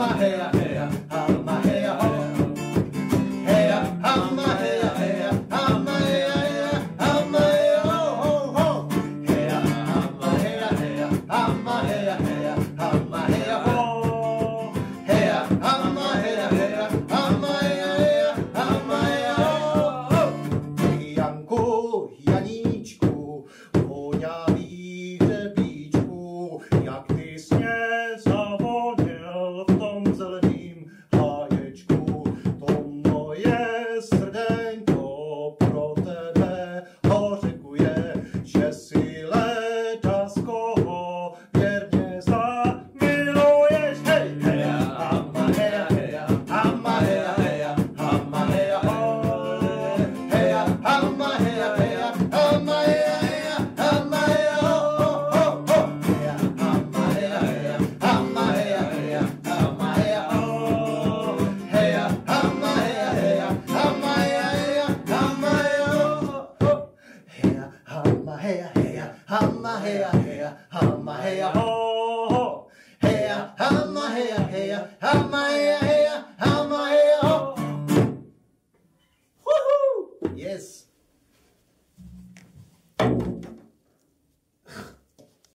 my hair. jest serdeńko protele, oczekuje heya, heya, hamma heya, heya, hamma heya, ho, ho. Heya, hamma heya, heya.